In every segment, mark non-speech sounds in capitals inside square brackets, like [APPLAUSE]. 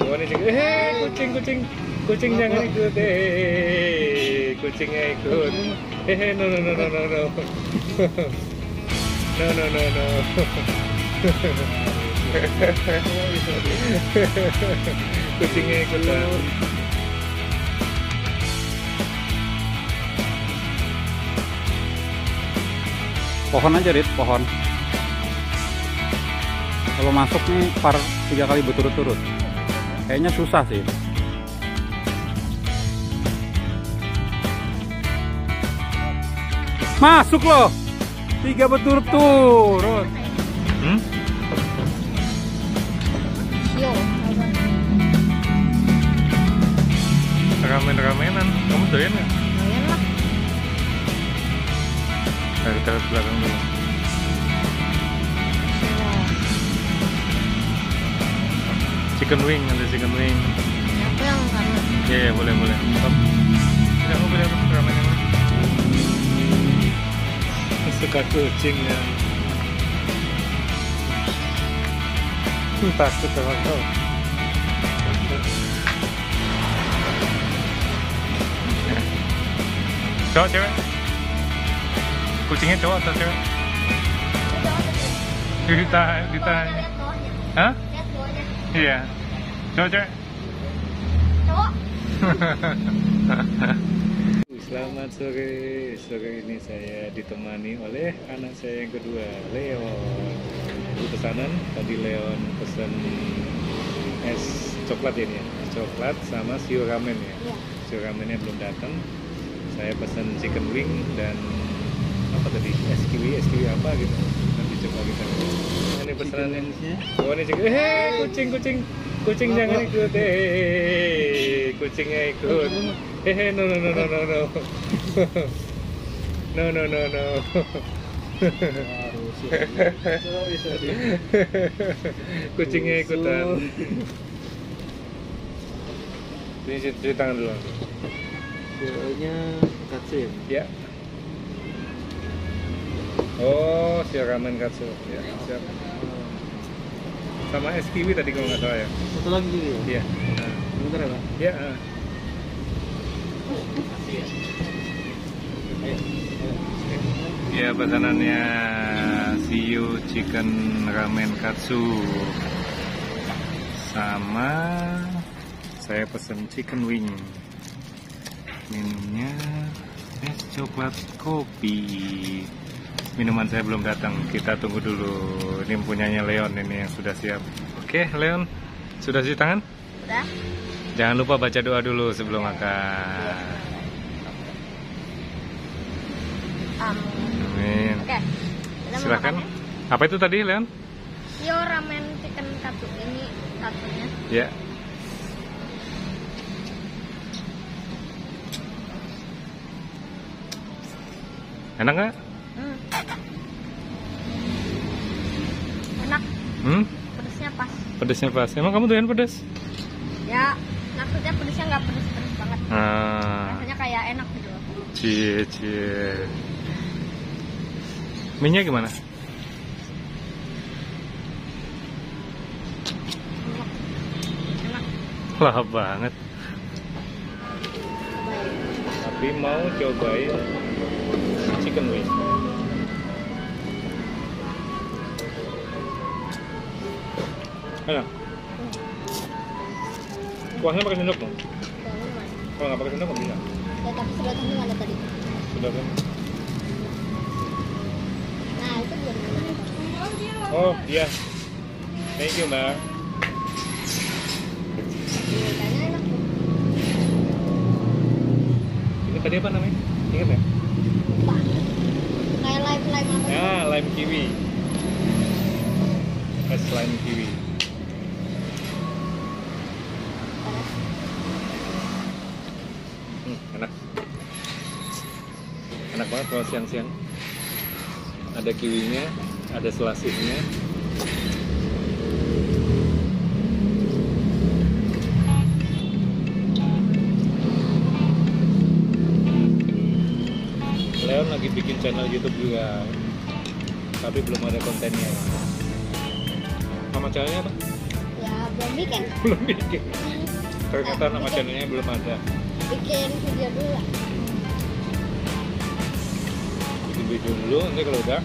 Ini juga. Eh kucing kucing kucing jangan ikut. Eh kucingnya ikut. Eh no no no no no no. [LAUGHS] No no no no. [LAUGHS] kucingnya ikutan. Pohon aja, Rit, pohon. Kalau masuk nih par tiga kali berturut-turut. Kayaknya susah sih. Masuk loh. Tiga berturut-turut. Hmm? Yo. Ramen-ramenan. Kamu doyan nggak? Lumayan lah. Lihat belakang dulu. Chicken wing, ada chicken wing. Aku yang karena Iya, boleh, boleh. Stop. Tidak mau beli apa ramen yang? Suka kucing ya. Takut sama kau. Cowok cewek? Kucingnya cowok atau cewek? Ditahan, ditahan. Hah? Iya. Cowok cewek? Cowok. [LAUGHS] Selamat sore. Sore ini saya ditemani oleh anak saya yang kedua, Leon. Itu pesanan tadi Leon pesan es coklat ini ya. Es coklat sama siu ramen ya. Iya. Siu ramennya belum datang. Saya pesan chicken wing dan apa tadi? Es kiwi, es kiwi apa gitu. Nanti coba kita. Ini pesanannya. Oh ini chicken. Eh kucing kucing kucing jangan ikut. Eh kucingnya ikut. Eh no no no no no no. [LAUGHS] No no no no. [LAUGHS] Kucingnya ikutan. [LAUGHS] Ini cuci, tangan dulu. Kayaknya katsu ya? Ya. Oh, si ramen katsu. Ya, siap. Sama es kiwi tadi kalau nggak salah ya. Satu lagi juga ya? Iya. Nah, Bentar ya Pak? Ya. ah. Ayo. Ya pesanannya Siu Chicken Ramen Katsu sama saya pesen chicken wing minumnya es coklat kopi minuman saya belum datang. Kita tunggu dulu. Ini punyanya Leon ini yang sudah siap. Oke Leon. Sudah cuci tangan? Udah. jangan lupa baca doa dulu sebelum makan. Amin. amin. Oke. Silakan. ya? apa itu tadi Leon? Yo ramen chicken katsu ini katsunya. ya. Enak nggak Hmm. Enak. hmm Pedesnya pas. pedesnya pas emang kamu doyan pedes Ya, maksudnya pedesnya nggak pedes-pedes banget. ah Rasanya kayak enak gitu. loh. cie cie minyak gimana Enak. lahap banget tapi mau cobain chicken wing enak kuahnya pakai sendok dong. Kalau nggak pakai sendok nggak bisa. Ya, tapi sudah tadi mana tadi? sudah kan Nah, itu belum mana. oh iya. Thank you mbak. Ini tadi apa namanya? Ingat ya. Kayak lime-lime apa sih? ya lime kiwi. Es lime kiwi Hmm, enak enak banget kalau siang-siang ada kiwinya ada selasihnya. Leon lagi bikin channel YouTube juga tapi belum ada kontennya. Nama channelnya apa? Ya, belum bikin. Belum bikin. Ternyata nama channelnya belum ada. Bikin video dulu video dulu nanti kalau udah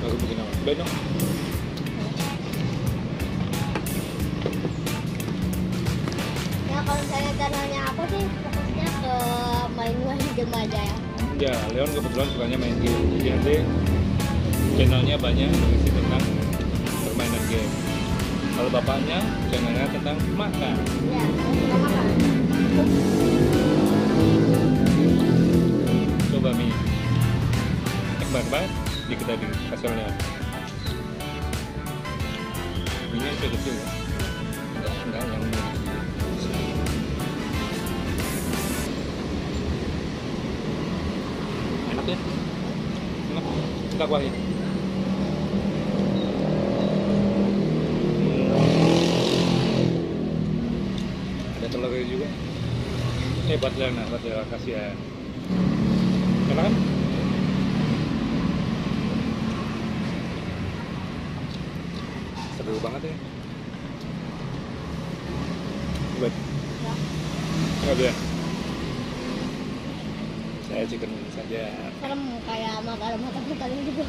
baru bikin Cobain dong ya kalau saya channelnya aku sih fokusnya ke main main game aja ya? Ya Leon kebetulan sukanya main game. Jadi nanti channelnya banyak berisi tentang permainan game. Kalau bapaknya channelnya tentang makan. Ya makan. Coba mie enak banget dikit tadi hasilnya nya kecil kecil ya? Enggak enggak yang ini. enak ya? Enak. Enggak kuahnya? Hmm. ada telurnya juga. Eh kasihan. Enak kan seru banget ya. Buat nggak boleh saya chicken wing saja. Serem kayak makan makan makan gitu.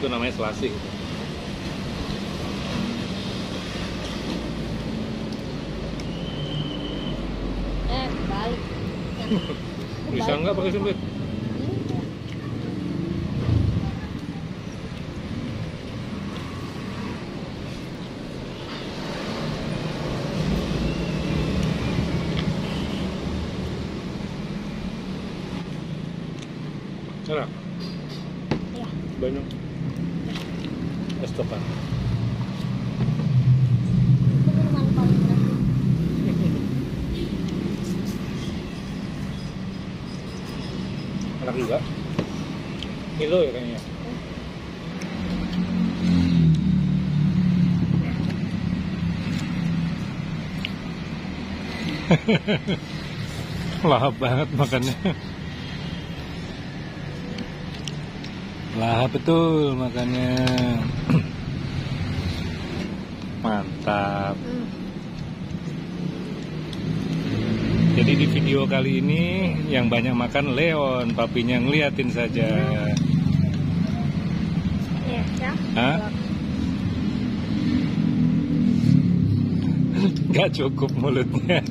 Itu namanya selasi. Eh balik. [LAUGHS] Bisa nggak pakai sumpit enak ya banyak paling enak enak juga. Milo ya kayaknya. [LAUGHS] Lahap banget makannya lahap betul makannya mantap hmm. Jadi di video kali ini yang banyak makan Leon, papinya ngeliatin saja. ya ya Hah? Gak cukup mulutnya.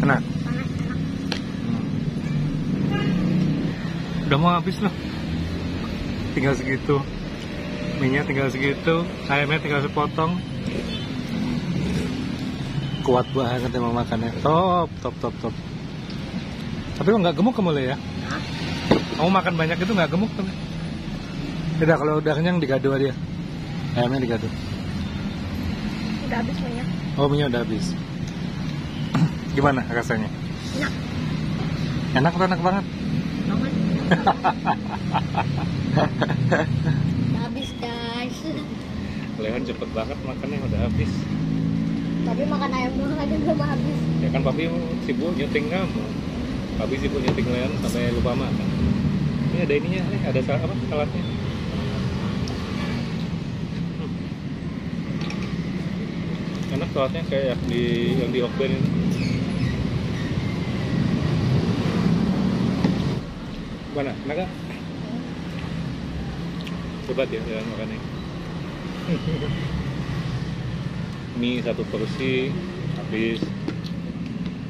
Enak. Udah mau habis loh. Tinggal segitu. Minyak tinggal segitu, ayamnya tinggal sepotong. Kuat banget emang makannya. Top, top, top, top. Tapi lo nggak gemuk kamu ya? Hah? Kamu makan banyak itu nggak gemuk tapi. Tidak kalau udah kenyang digado aja. Ayamnya digado. udah habis banyak Oh minyak udah habis. Gimana rasanya? enak Enak atau enak banget? [LAUGHS] habis guys Leon cepet banget makannya udah habis. tapi makan ayam doang aja belum habis Ya kan papi sibuk nyuting kamu. Papi sibuk nyuting Leon sampai lupa makan. Ini ada ininya, nih ada sal apa saladnya. Hmm. Enak saladnya kayak di yang di Hokben ini. Mana? Enak kan? Coba dia jalan makannya. Mie satu porsi habis.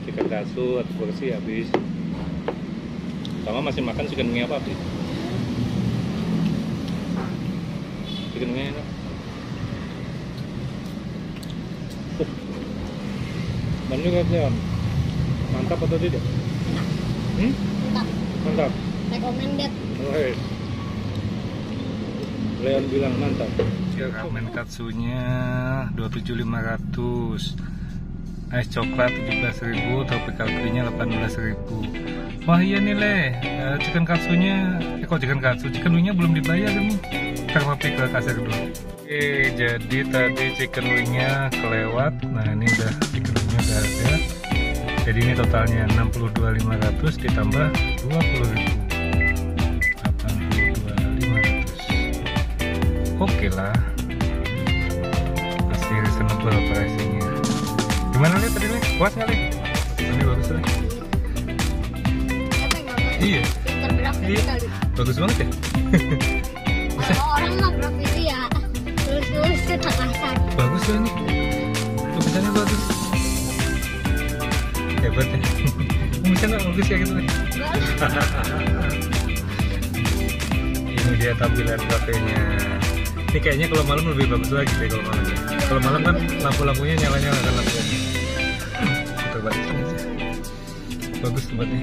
Chicken katsu satu porsi habis. Sama masih makan chicken wing apa habis? Chicken wing enak. Uh. Katanya mantap atau tidak? Hmm? mantap Mantap. Recommended Oke. Leon bilang mantap. Ramen katsunya 27500. Es coklat 17.000, tropical green-nya 18.000. Wah iya nih Le, Eh, chicken katsunya, eh kok chicken katsu, chicken wing-nya belum dibayar nih. Ntar ke kasir dulu. Oke, jadi tadi chicken wing-nya kelewat. Nah ini udah chicken wing-nya udah ada. Jadi ini totalnya 62.500 ditambah 20.000. villa masih reasonable pricingnya gimana lihat tadi nih? Puas nggak nih? Ini bagus nih. Iya. Iya. kali. bagus banget ya? [LAUGHS] Kalau [LAUGHS] orang mah grafis ya tulis-tulis cetak kasar. bagus ya ini lukisannya bagus. Hebat ya. [LAUGHS] Bisa nggak bagus ya gitu nih? Lah. ini dia tampilan kafenya ini kayaknya kalau malam lebih bagus lagi deh kalau malam ya. kalau malam kan lampu-lampunya nyala-nyala kan lampunya. Kita balik bagus tempatnya